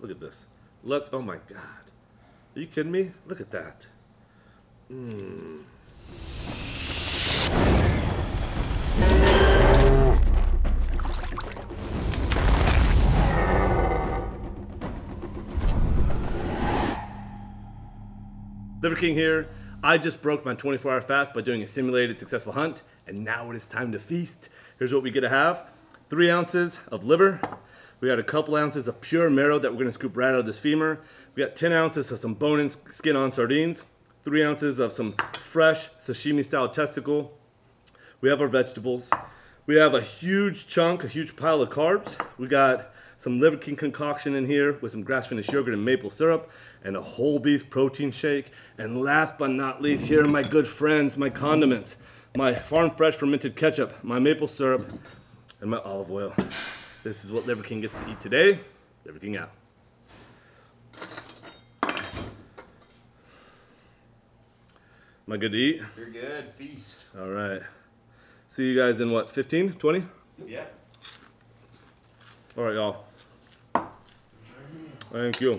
Look at this. Look, oh my God. Are you kidding me? Look at that. Mmm. Liver King here. I just broke my 24 hour fast by doing a simulated successful hunt, and now it is time to feast. Here's what we get to have three ounces of liver. We got a couple ounces of pure marrow that we're gonna scoop right out of this femur. We got 10 ounces of some bone and skin on sardines, three ounces of some fresh sashimi style testicle. We have our vegetables. We have a huge chunk, a huge pile of carbs. We got some Liver King concoction in here with some grass finished yogurt and maple syrup, and a Whole Beast protein shake. And last but not least, here are my good friends, my condiments, my farm fresh fermented ketchup, my maple syrup, and my olive oil. This is what Liver King gets to eat today. Liver King out. Am I good to eat? You're good. Feast. All right. See you guys in what, 15, 20? Yeah. All right, y'all. Thank you.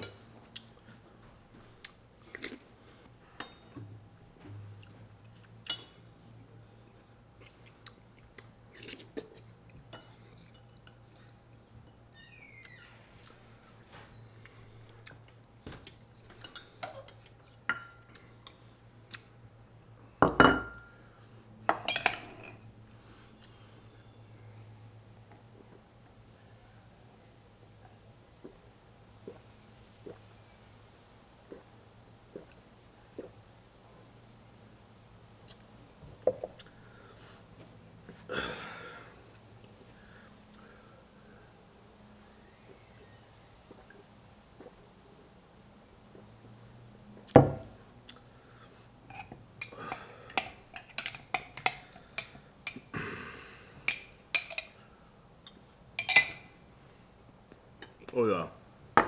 Oh yeah.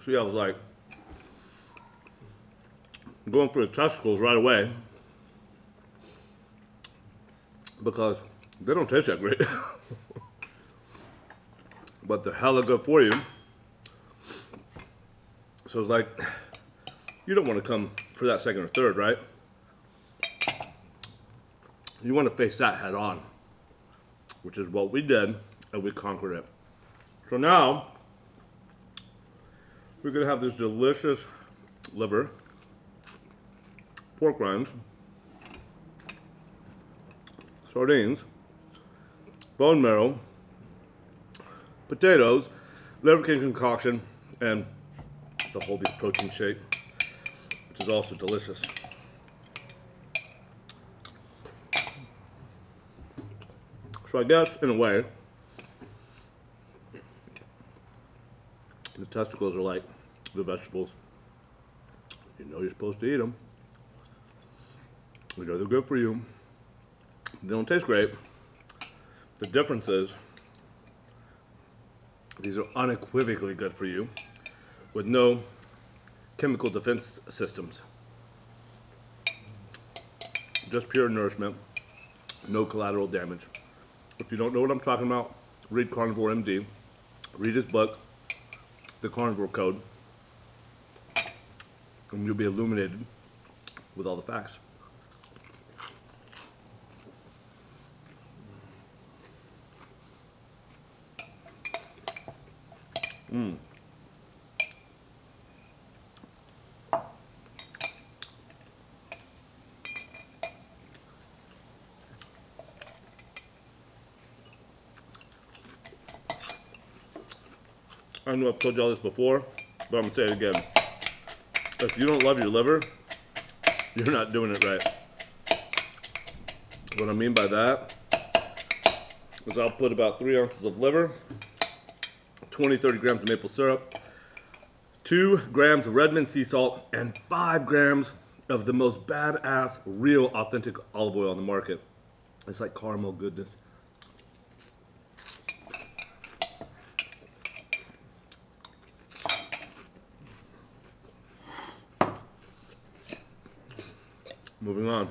See, I was like going for the testicles right away because they don't taste that great. but they're hella good for you. So it's like, you don't want to come for that second or third, right? You want to face that head on, which is what we did, and we conquered it. So now, we're gonna have this delicious liver, pork rinds, sardines, bone marrow, potatoes, liver king concoction, and the Whole Beast protein shake, which is also delicious. So I guess, in a way, the testicles are like the vegetables. You know you're supposed to eat them. You know they're good for you. They don't taste great. The difference is these are unequivocally good for you with no chemical defense systems. Just pure nourishment, no collateral damage. If you don't know what I'm talking about, read Carnivore MD, read his book, The Carnivore Code, and you'll be illuminated with all the facts. Mm. I know I've told y'all this before, but I'm gonna say it again. If you don't love your liver, you're not doing it right. What I mean by that is I'll put about three ounces of liver, 20, 30 grams of maple syrup, two grams of Redmond sea salt, and five grams of the most badass, real, authentic olive oil on the market. It's like caramel goodness. Moving on.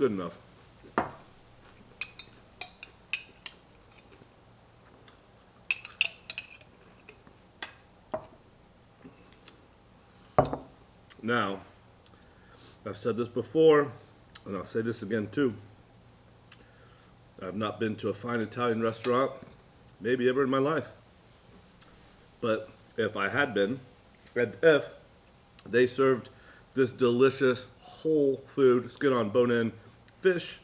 Good enough. Now, I've said this before, and I'll say this again too. I've not been to a fine Italian restaurant, maybe ever in my life. But if I had been, and if they served this delicious whole food, skin on bone in fish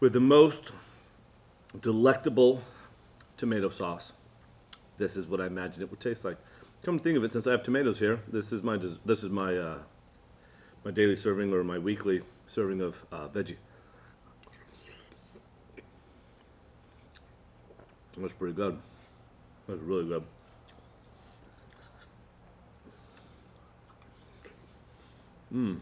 with the most delectable tomato sauce, this is what I imagine it would taste like. Come to think of it, since I have tomatoes here, this is my this is my uh, my daily serving or my weekly serving of uh, veggie. That's pretty good. That's really good. Mmm.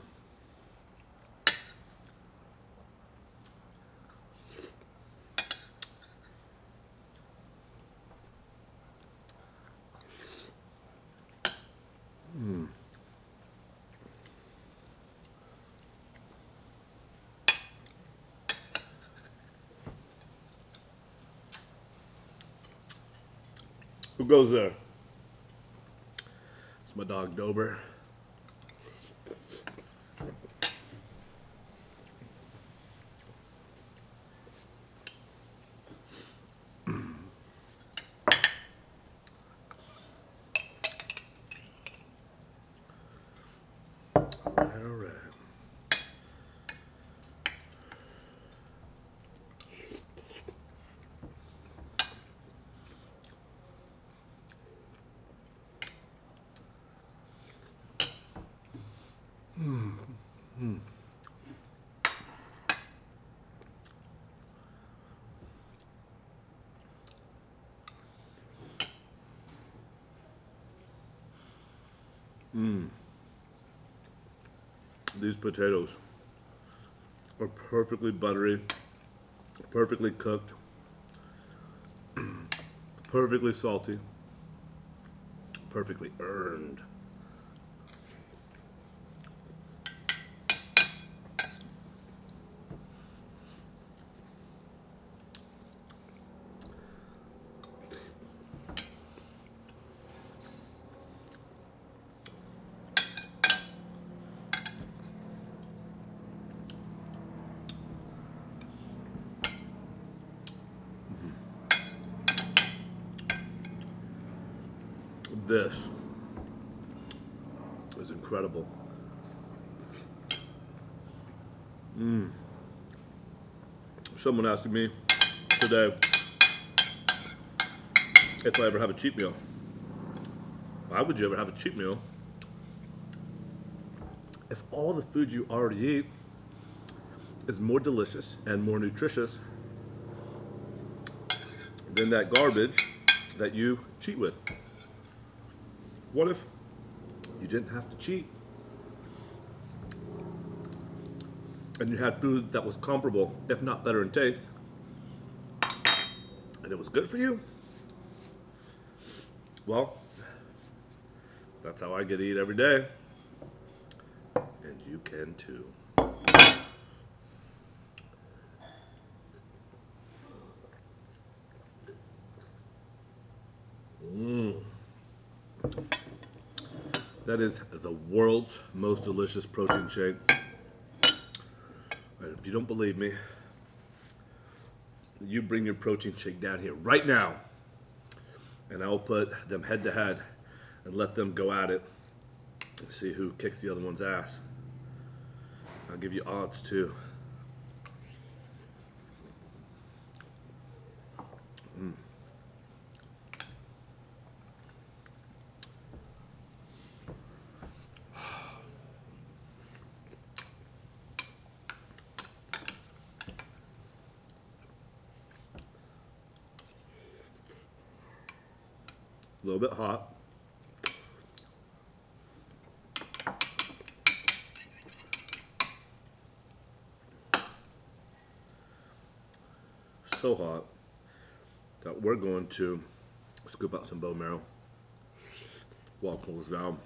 Who goes there? It's my dog Dober. Mm. These potatoes are perfectly buttery, perfectly cooked, perfectly salty, perfectly earned. This is incredible. Mmm. Someone asked me today if I ever have a cheat meal. Why would you ever have a cheat meal if all the food you already eat is more delicious and more nutritious than that garbage that you cheat with? What if you didn't have to cheat? And you had food that was comparable, if not better in taste, and it was good for you? Well, that's how I get to eat every day. And you can too. Mmm. That is the world's most delicious protein shake. And if you don't believe me, you bring your protein shake down here right now, and I'll put them head to head and let them go at it and see who kicks the other one's ass. I'll give you odds too. A bit hot. So hot that we're going to scoop out some bone marrow while it cools down.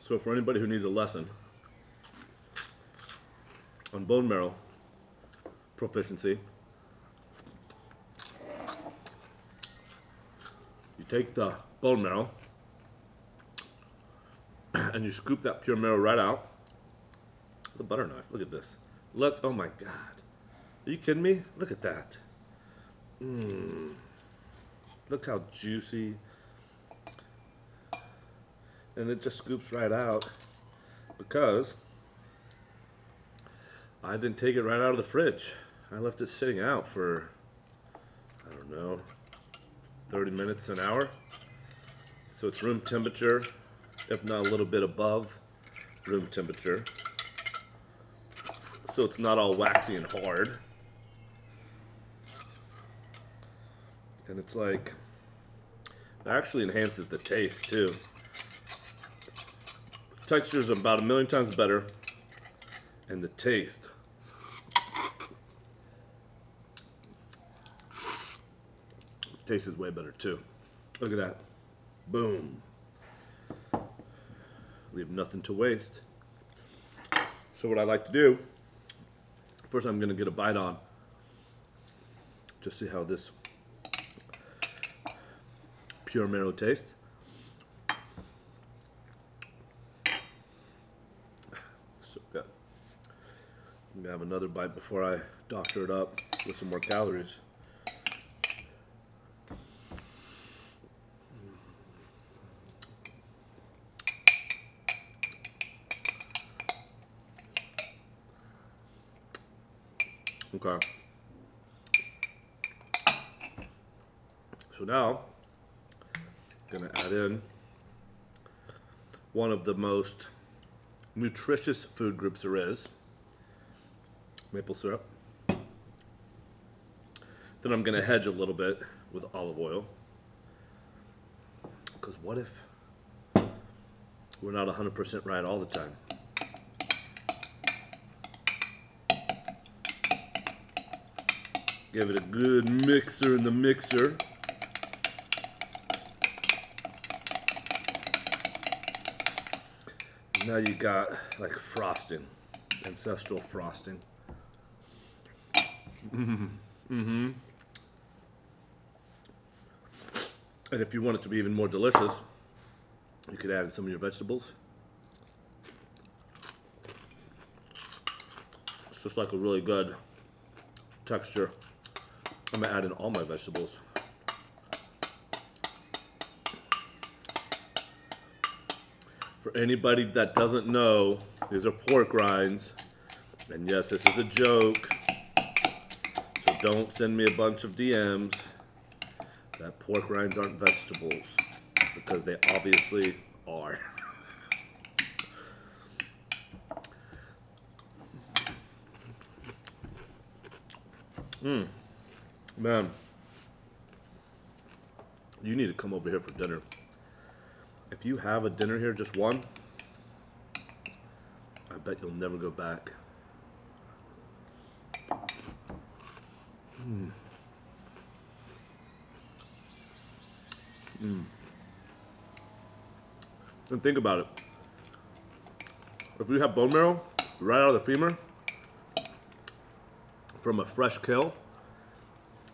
So for anybody who needs a lesson on bone marrow proficiency, take the bone marrow and you scoop that pure marrow right out with a butter knife. Look at this. Look, oh my God. Are you kidding me? Look at that. Mmm. Look how juicy. And it just scoops right out because I didn't take it right out of the fridge. I left it sitting out for, I don't know, 30 minutes, an hour. So it's room temperature, if not a little bit above room temperature. So it's not all waxy and hard. And it's like, it actually enhances the taste too. Texture is about a million times better. And the taste. Taste is way better too. Look at that. Boom. Leave nothing to waste. So what I like to do, first I'm gonna get a bite on. Just see how this pure marrow tastes. So good. I'm gonna have another bite before I doctor it up with some more calories. Okay. So now, I'm gonna add in one of the most nutritious food groups there is, maple syrup. Then I'm gonna hedge a little bit with olive oil. Because what if we're not 100% right all the time? Give it a good mixer in the mixer. Now you got like frosting, ancestral frosting. Mm-hmm. Mm-hmm. And if you want it to be even more delicious, you could add in some of your vegetables. It's just like a really good texture. I'm gonna add in all my vegetables. Anybody that doesn't know, these are pork rinds. And yes, this is a joke. So don't send me a bunch of DMs that pork rinds aren't vegetables. Because they obviously are. Mmm. Man, you need to come over here for dinner. If you have a dinner here, just one, I bet you'll never go back. Mm. Mm. And think about it. If you have bone marrow right out of the femur from a fresh kill,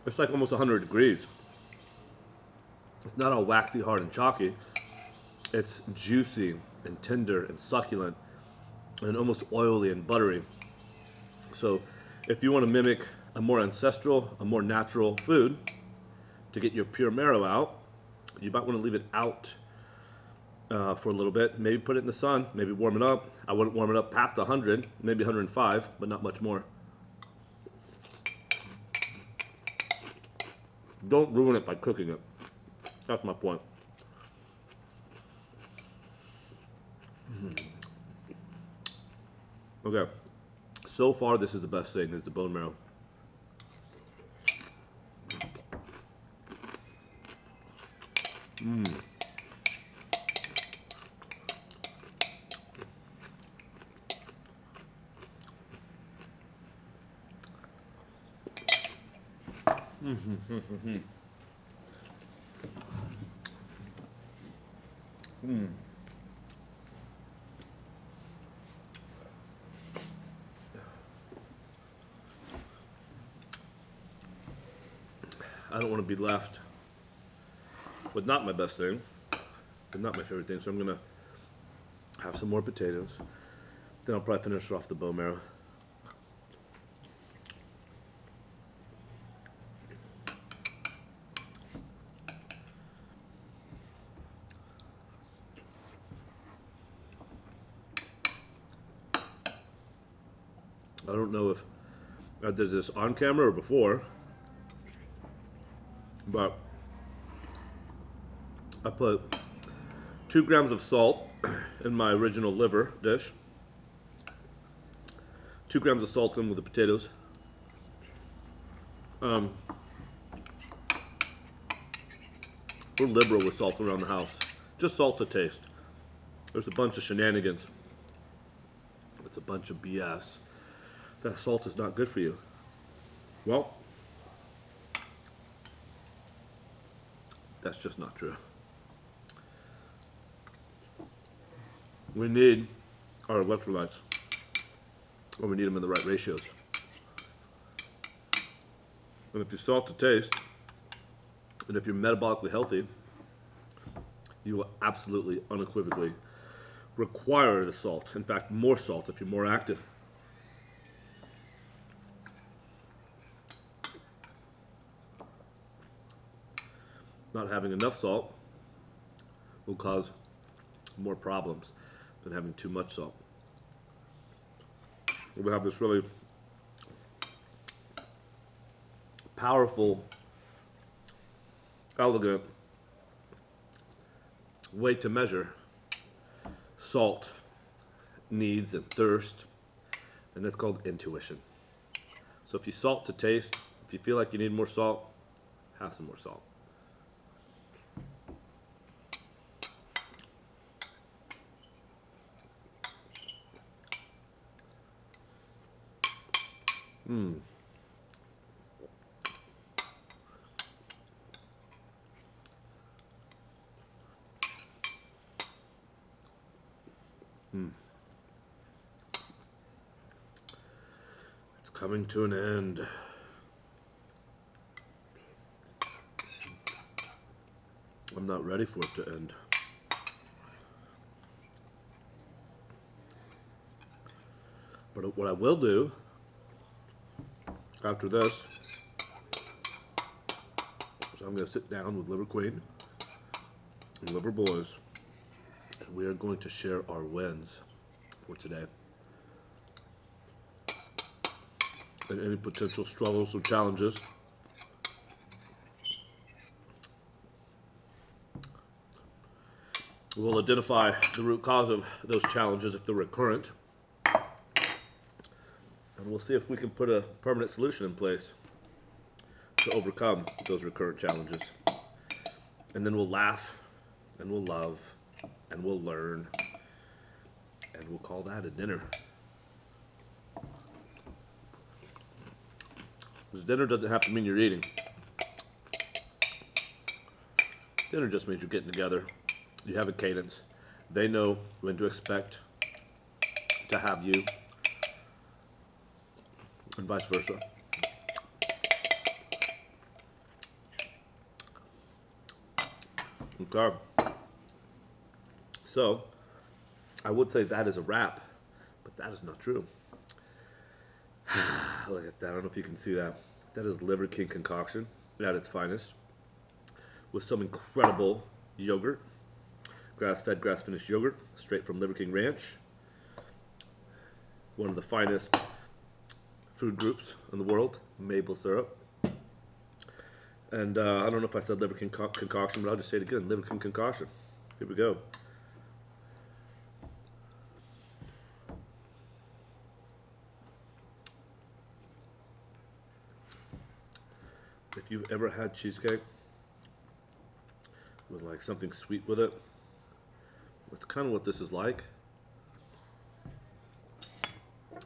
it's like almost 100 degrees. It's not all waxy, hard, and chalky. It's juicy and tender and succulent and almost oily and buttery. So if you want to mimic a more ancestral, a more natural food to get your pure marrow out, you might want to leave it out uh, for a little bit. Maybe put it in the sun, maybe warm it up. I wouldn't warm it up past 100, maybe 105, but not much more. Don't ruin it by cooking it. That's my point. Okay. So far, this is the best thing, is the bone marrow. Mmm. Mm-hmm. mm. I don't want to be left with not my best thing, but not my favorite thing. So I'm gonna have some more potatoes. Then I'll probably finish off the bone marrow. I don't know if uh, I did this on camera or before, but I put two grams of salt in my original liver dish, two grams of salt in with the potatoes. Um, we're liberal with salt around the house, just salt to taste. There's a bunch of shenanigans. It's a bunch of BS that salt is not good for you. Well, that's just not true. We need our electrolytes, or we need them in the right ratios. And if you salt to taste, and if you're metabolically healthy, you will absolutely, unequivocally require the salt. In fact, more salt if you're more active. not having enough salt will cause more problems than having too much salt. We have this really powerful, elegant way to measure salt needs and thirst, and that's called intuition. So if you salt to taste, if you feel like you need more salt, have some more salt. Hmm. Hmm. It's coming to an end. I'm not ready for it to end. But what I will do after this so I'm going to sit down with Liver Queen and Liver Boys and we are going to share our wins for today. And any potential struggles or challenges? We'll identify the root cause of those challenges if they're recurrent we'll see if we can put a permanent solution in place to overcome those recurrent challenges. And then we'll laugh and we'll love and we'll learn and we'll call that a dinner. Because dinner doesn't have to mean you're eating. Dinner just means you're getting together. You have a cadence. They know when to expect to have you and vice versa. Okay. So, I would say that is a wrap, but that is not true. Look at that. I don't know if you can see that. That is Liver King concoction at its finest with some incredible yogurt. Grass-fed, grass-finished yogurt straight from Liver King Ranch. One of the finest food groups in the world, maple syrup. And uh, I don't know if I said liver conco concoction, but I'll just say it again, liver concoction. Here we go. If you've ever had cheesecake with like something sweet with it, that's kind of what this is like,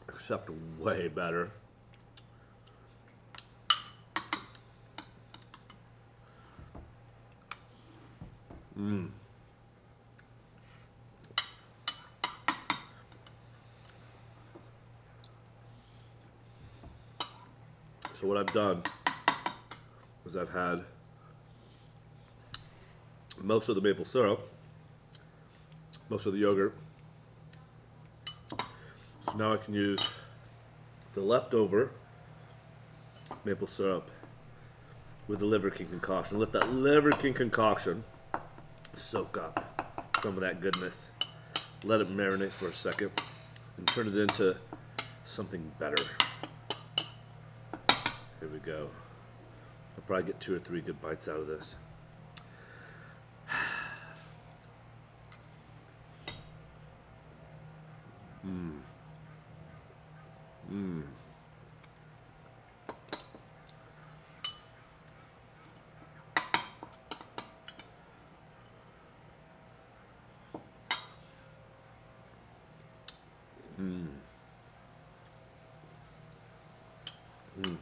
except way better. Mm. So what I've done is I've had most of the maple syrup, most of the yogurt. So now I can use the leftover maple syrup with the Liver King concoction. Let that Liver King concoction soak up some of that goodness. Let it marinate for a second and turn it into something better. Here we go. I'll probably get two or three good bites out of this. Mmm. Mmm. Mmm. Mmm.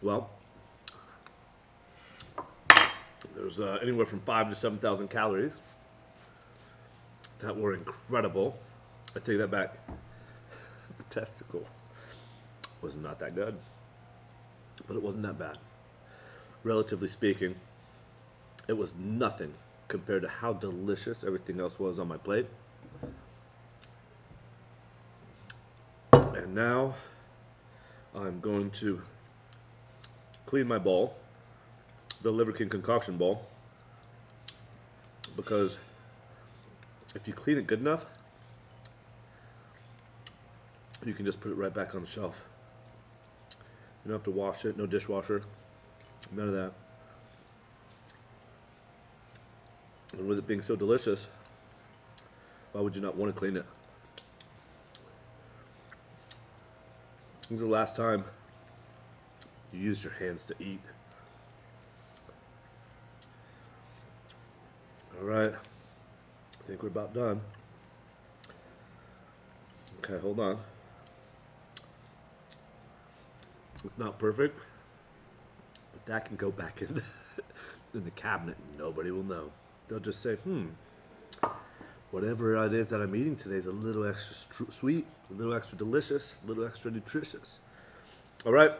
Well, there's uh, anywhere from five to seven thousand calories that were incredible. I take that back. testicle was not that good, but it wasn't that bad. Relatively speaking, it was nothing compared to how delicious everything else was on my plate. And now I'm going to clean my bowl, the Liver King concoction bowl, because if you clean it good enough, you can just put it right back on the shelf. You don't have to wash it, no dishwasher, none of that. And with it being so delicious, why would you not want to clean it? When's the last time you used your hands to eat? All right, I think we're about done. Okay, hold on. It's not perfect, but that can go back in, in the cabinet nobody will know. They'll just say, hmm, whatever it is that I'm eating today is a little extra sweet, a little extra delicious, a little extra nutritious. All right,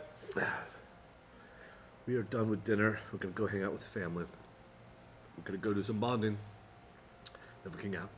we are done with dinner. We're gonna go hang out with the family. We're gonna go do some bonding. Liver King out.